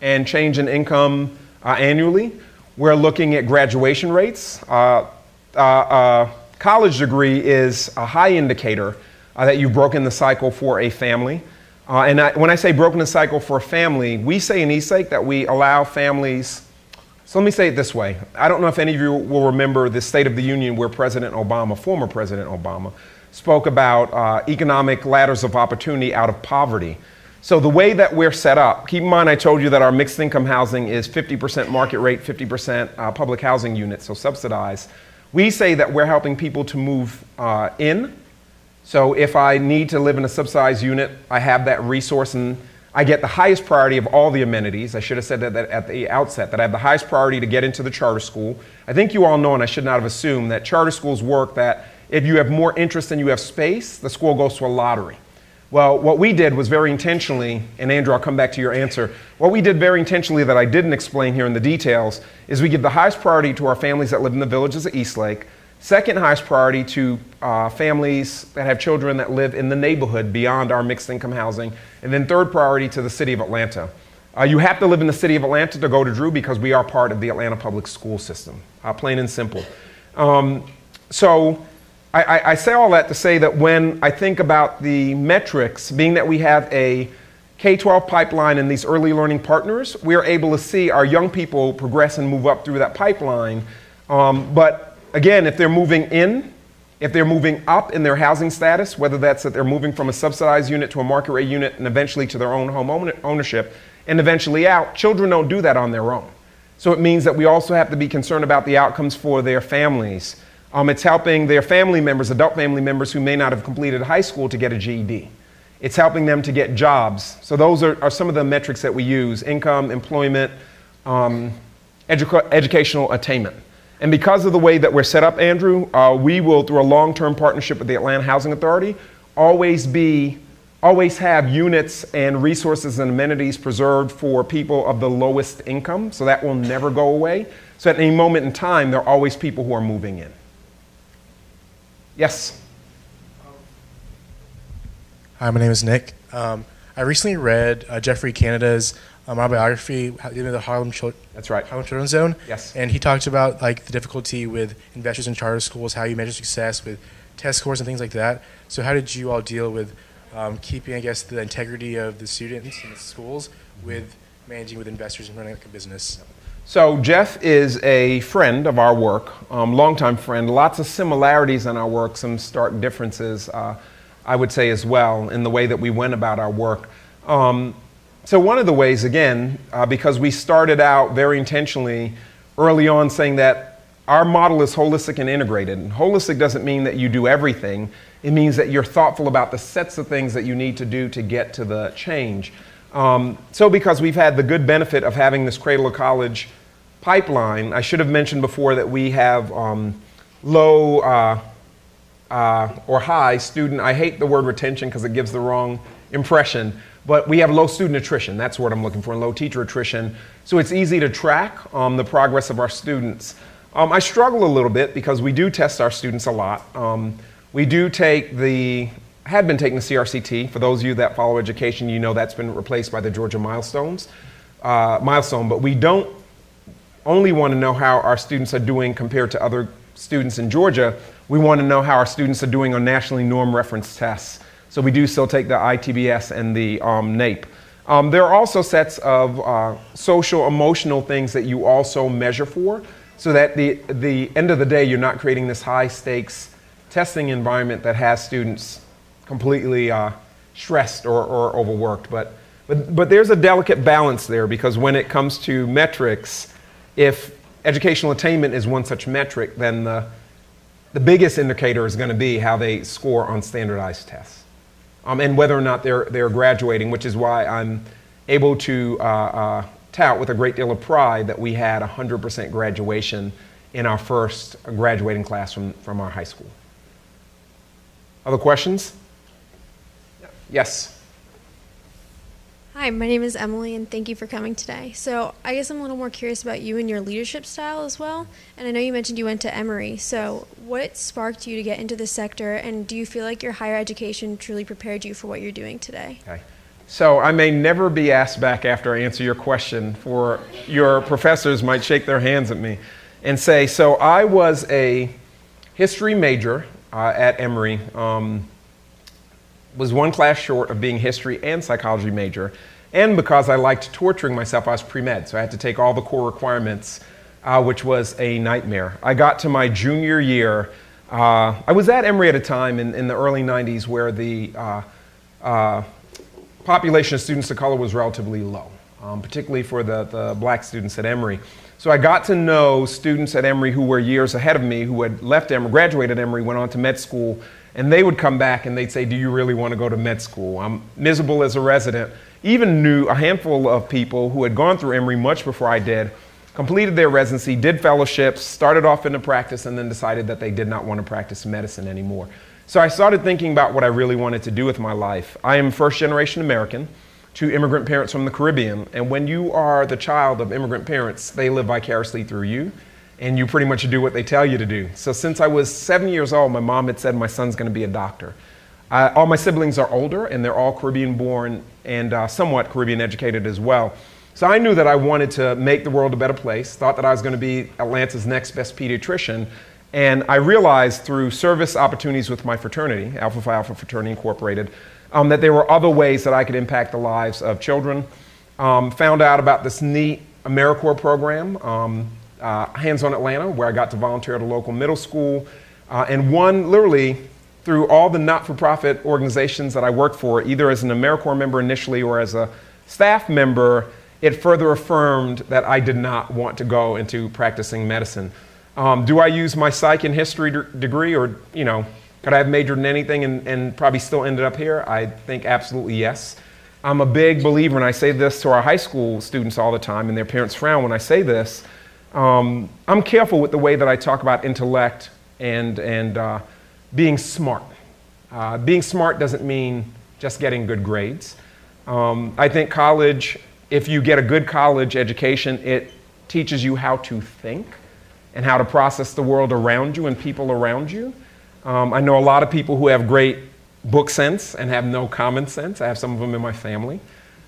and change in income uh, annually. We're looking at graduation rates. Uh, uh, uh college degree is a high indicator uh, that you've broken the cycle for a family. Uh, and I, when I say broken the cycle for a family, we say in Eastlake that we allow families. So let me say it this way. I don't know if any of you will remember the State of the Union where President Obama, former President Obama, spoke about uh, economic ladders of opportunity out of poverty. So the way that we're set up, keep in mind I told you that our mixed income housing is 50% market rate, 50% uh, public housing units, so subsidized. We say that we're helping people to move uh, in so if I need to live in a subsidized unit, I have that resource and I get the highest priority of all the amenities. I should have said that at the outset, that I have the highest priority to get into the charter school. I think you all know, and I should not have assumed, that charter schools work that if you have more interest than you have space, the school goes to a lottery. Well, what we did was very intentionally, and Andrew, I'll come back to your answer. What we did very intentionally that I didn't explain here in the details is we give the highest priority to our families that live in the villages of Eastlake. Second highest priority to uh, families that have children that live in the neighborhood beyond our mixed income housing. And then third priority to the city of Atlanta. Uh, you have to live in the city of Atlanta to go to Drew because we are part of the Atlanta public school system, uh, plain and simple. Um, so I, I, I say all that to say that when I think about the metrics, being that we have a K 12 pipeline and these early learning partners, we are able to see our young people progress and move up through that pipeline. Um, but again, if they're moving in, if they're moving up in their housing status, whether that's that they're moving from a subsidized unit to a market rate unit and eventually to their own home ownership and eventually out, children don't do that on their own. So it means that we also have to be concerned about the outcomes for their families. Um, it's helping their family members, adult family members who may not have completed high school to get a GED. It's helping them to get jobs. So those are, are some of the metrics that we use, income, employment, um, edu educational attainment. And because of the way that we're set up, Andrew, uh, we will, through a long-term partnership with the Atlanta Housing Authority, always be, always have units and resources and amenities preserved for people of the lowest income. So that will never go away. So at any moment in time, there are always people who are moving in. Yes. Hi, my name is Nick. Um, I recently read uh, Geoffrey Canada's um, autobiography, the Harlem. That's right. Harlem Children's Zone. Yes. And he talked about like the difficulty with investors in charter schools, how you measure success with test scores and things like that. So how did you all deal with um, keeping, I guess, the integrity of the students and the schools with managing with investors and running like a business? So Jeff is a friend of our work, um, longtime friend. Lots of similarities in our work, some stark differences. Uh, I would say, as well, in the way that we went about our work. Um, so, one of the ways, again, uh, because we started out very intentionally early on saying that our model is holistic and integrated. And holistic doesn't mean that you do everything, it means that you're thoughtful about the sets of things that you need to do to get to the change. Um, so, because we've had the good benefit of having this cradle to college pipeline, I should have mentioned before that we have um, low. Uh, uh, or high student, I hate the word retention because it gives the wrong impression, but we have low student attrition. That's what I'm looking for, and low teacher attrition. So it's easy to track um, the progress of our students. Um, I struggle a little bit because we do test our students a lot. Um, we do take the, had been taking the CRCT. For those of you that follow education, you know that's been replaced by the Georgia Milestones, uh, milestone, but we don't only want to know how our students are doing compared to other students in Georgia, we want to know how our students are doing on nationally norm reference tests. So we do still take the ITBS and the um, NAEP. Um, there are also sets of uh, social, emotional things that you also measure for, so that the the end of the day you're not creating this high stakes testing environment that has students completely uh, stressed or, or overworked. But, but but there's a delicate balance there because when it comes to metrics, if educational attainment is one such metric, then the, the biggest indicator is going to be how they score on standardized tests um, and whether or not they're, they're graduating, which is why I'm able to uh, uh, tout with a great deal of pride that we had 100% graduation in our first graduating class from, from our high school. Other questions? Yes. Hi, my name is Emily, and thank you for coming today. So, I guess I'm a little more curious about you and your leadership style as well. And I know you mentioned you went to Emory. So, what sparked you to get into this sector, and do you feel like your higher education truly prepared you for what you're doing today? Okay. So, I may never be asked back after I answer your question, for your professors might shake their hands at me and say, So, I was a history major uh, at Emory. Um, was one class short of being history and psychology major. And because I liked torturing myself, I was pre med. So I had to take all the core requirements, uh, which was a nightmare. I got to my junior year. Uh, I was at Emory at a time in, in the early 90s where the uh, uh, population of students of color was relatively low, um, particularly for the, the black students at Emory. So I got to know students at Emory who were years ahead of me, who had left Emory, graduated Emory, went on to med school, and they would come back and they'd say, Do you really want to go to med school? I'm miserable as a resident. Even knew a handful of people who had gone through Emory much before I did, completed their residency, did fellowships, started off into practice, and then decided that they did not want to practice medicine anymore. So I started thinking about what I really wanted to do with my life. I am first generation American to immigrant parents from the Caribbean, and when you are the child of immigrant parents, they live vicariously through you and you pretty much do what they tell you to do. So since I was seven years old, my mom had said my son's going to be a doctor. All my siblings are older, and they're all Caribbean born and uh, somewhat Caribbean educated as well. So I knew that I wanted to make the world a better place, thought that I was going to be Atlanta's next best pediatrician. And I realized through service opportunities with my fraternity, Alpha Phi Alpha Fraternity Incorporated, um, that there were other ways that I could impact the lives of children. Um, found out about this neat AmeriCorps program. Um, Hands on Atlanta, where I got to volunteer at a local middle school, uh, and one literally through all the not for profit organizations that I worked for, either as an AmeriCorps member initially or as a staff member, it further affirmed that I did not want to go into practicing medicine. Um, do I use my psych and history de- degree, or you know, could I have majored in anything and, and probably still ended up here? I think absolutely yes. I'm a big believer, and I say this to our high school students all the time, and their parents frown when I say this. Um, I'm careful with the way that I talk about intellect and, and uh, being smart. Uh, being smart doesn't mean just getting good grades. Um, I think college, if you get a good college education, it teaches you how to think and how to process the world around you and people around you. Um, I know a lot of people who have great book sense and have no common sense. I have some of them in my family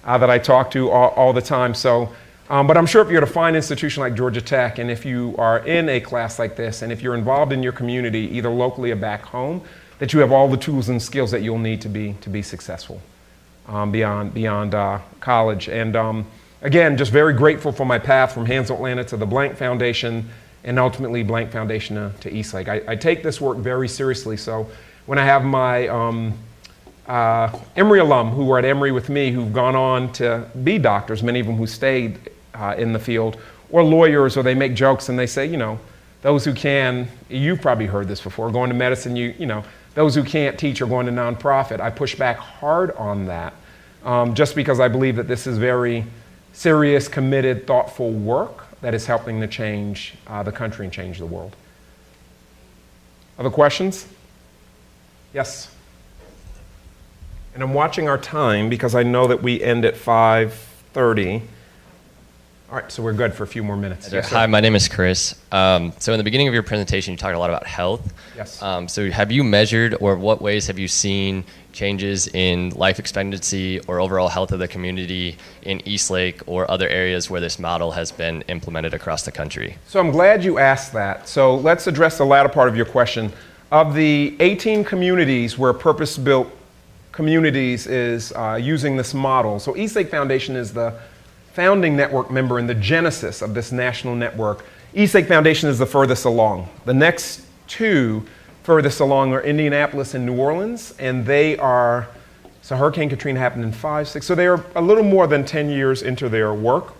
uh, that I talk to all, all the time. So, um, but I'm sure if you're at a fine institution like Georgia Tech, and if you are in a class like this, and if you're involved in your community, either locally or back home, that you have all the tools and skills that you'll need to be to be successful um, beyond beyond uh, college. And um, again, just very grateful for my path from Hands Atlanta to the Blank Foundation, and ultimately Blank Foundation to, to Eastlake. I, I take this work very seriously. So when I have my um, uh, Emory alum who were at Emory with me who've gone on to be doctors, many of them who stayed uh, in the field, or lawyers, or they make jokes and they say, you know, those who can, you've probably heard this before, going to medicine, you, you know, those who can't teach are going to nonprofit. I push back hard on that um, just because I believe that this is very serious, committed, thoughtful work that is helping to change uh, the country and change the world. Other questions? Yes. And I'm watching our time because I know that we end at 5:30. All right, so we're good for a few more minutes. Yes, Hi, my name is Chris. Um, so in the beginning of your presentation, you talked a lot about health. Yes. Um, so have you measured, or what ways have you seen changes in life expectancy or overall health of the community in Eastlake or other areas where this model has been implemented across the country? So I'm glad you asked that. So let's address the latter part of your question. Of the 18 communities where purpose-built communities is uh, using this model, so Eastlake Foundation is the founding network member in the genesis of this national network. Eastlake Foundation is the furthest along. The next two furthest along are Indianapolis and New Orleans, and they are, so Hurricane Katrina happened in five, six, so they are a little more than 10 years into their work.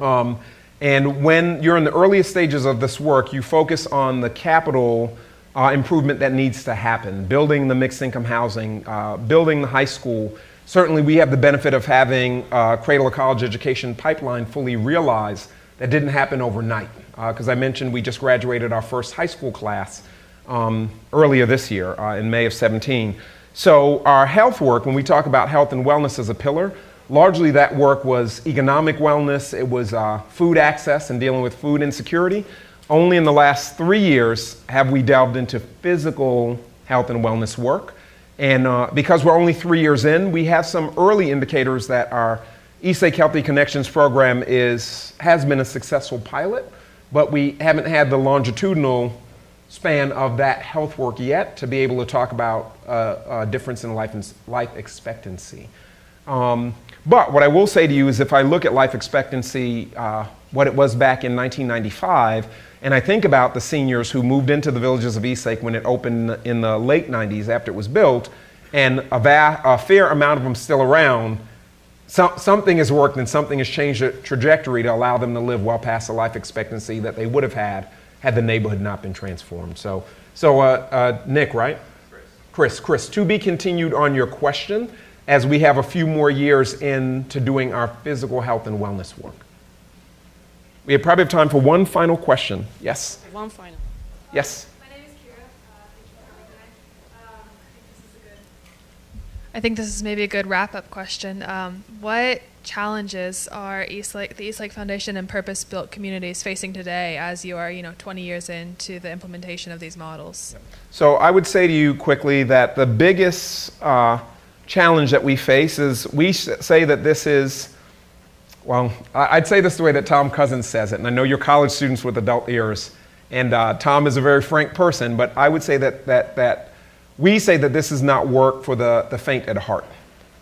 Um, and when you're in the earliest stages of this work, you focus on the capital uh, improvement that needs to happen building the mixed income housing, uh, building the high school. Certainly, we have the benefit of having uh, Cradle of College Education pipeline fully realized. That didn't happen overnight. Because uh, I mentioned we just graduated our first high school class um, earlier this year uh, in May of 17. So, our health work, when we talk about health and wellness as a pillar, largely that work was economic wellness, it was uh, food access and dealing with food insecurity. Only in the last three years have we delved into physical health and wellness work. And uh, because we're only three years in, we have some early indicators that our Eastlake Healthy Connections program is, has been a successful pilot, but we haven't had the longitudinal span of that health work yet to be able to talk about uh, a difference in life, life expectancy. Um, but what I will say to you is if I look at life expectancy, uh, what it was back in 1995, and I think about the seniors who moved into the villages of Eastlake when it opened in the late 90s after it was built, and a, va- a fair amount of them still around. So, something has worked and something has changed the trajectory to allow them to live well past the life expectancy that they would have had had the neighborhood not been transformed. So, so uh, uh, Nick, right? Chris. Chris, Chris, to be continued on your question as we have a few more years into doing our physical health and wellness work. We have probably have time for one final question. Yes? One final. Yes? My name is Kira. Uh, thank you for coming today. Um, I, think this is a good, I think this is maybe a good wrap-up question. Um, what challenges are Eastlake, the East Lake Foundation and purpose-built communities facing today as you are, you know, 20 years into the implementation of these models? So I would say to you quickly that the biggest uh, challenge that we face is we say that this is well, I'd say this the way that Tom Cousins says it, and I know you're college students with adult ears, and uh, Tom is a very frank person, but I would say that, that, that we say that this is not work for the, the faint at heart.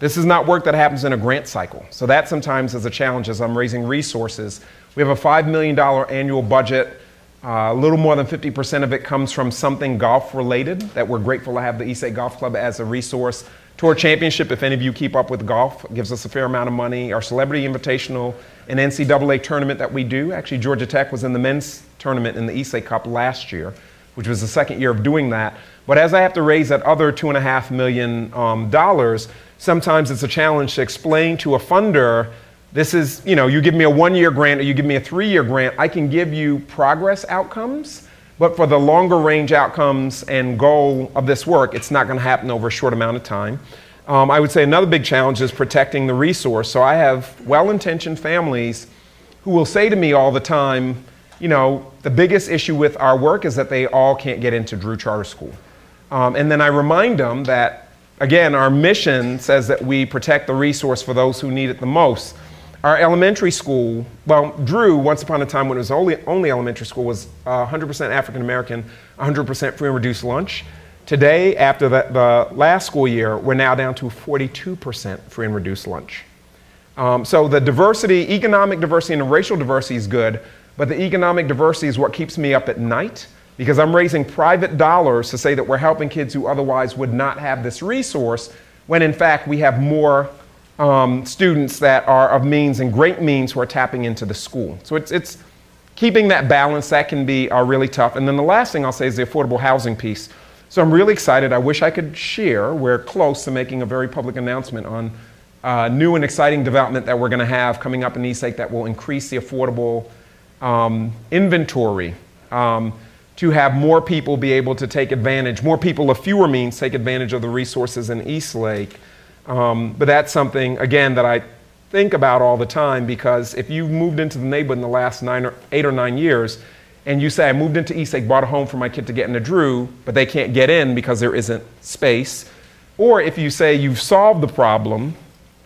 This is not work that happens in a grant cycle. So that sometimes is a challenge as I'm raising resources. We have a $5 million annual budget. Uh, a little more than 50% of it comes from something golf related that we're grateful to have the Eastlake Golf Club as a resource. Tour Championship, if any of you keep up with golf, gives us a fair amount of money. Our Celebrity Invitational and NCAA tournament that we do. Actually, Georgia Tech was in the men's tournament in the Eastlake Cup last year, which was the second year of doing that. But as I have to raise that other two and a half million um, dollars, sometimes it's a challenge to explain to a funder this is, you know, you give me a one year grant or you give me a three year grant, I can give you progress outcomes. But for the longer range outcomes and goal of this work, it's not going to happen over a short amount of time. Um, I would say another big challenge is protecting the resource. So I have well intentioned families who will say to me all the time, you know, the biggest issue with our work is that they all can't get into Drew Charter School. Um, and then I remind them that, again, our mission says that we protect the resource for those who need it the most. Our elementary school, well, Drew, once upon a time when it was only, only elementary school, was uh, 100% African American, 100% free and reduced lunch. Today, after the, the, last school year, we're now down to 42% free and reduced lunch. Um, so the diversity, economic diversity and racial diversity is good, but the economic diversity is what keeps me up at night because I'm raising private dollars to say that we're helping kids who otherwise would not have this resource when in fact we have more um, students that are of means and great means who are tapping into the school. So it's, it's keeping that balance, that can be uh, really tough. And then the last thing I'll say is the affordable housing piece. So I'm really excited. I wish I could share. We're close to making a very public announcement on uh, new and exciting development that we're going to have coming up in East Lake that will increase the affordable um, inventory um, to have more people be able to take advantage, more people of fewer means take advantage of the resources in Eastlake. Um, but that's something, again, that I think about all the time because if you've moved into the neighborhood in the last nine or eight or nine years, and you say, I moved into Eastlake, bought a home for my kid to get into Drew, but they can't get in because there isn't space. Or if you say you've solved the problem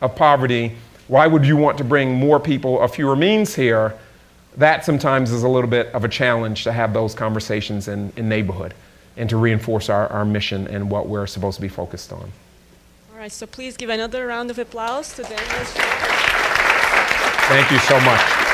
of poverty, why would you want to bring more people of fewer means here? That sometimes is a little bit of a challenge to have those conversations in, in neighborhood and to reinforce our, our mission and what we're supposed to be focused on. All right, so please give another round of applause to Daniel. Thank you so much.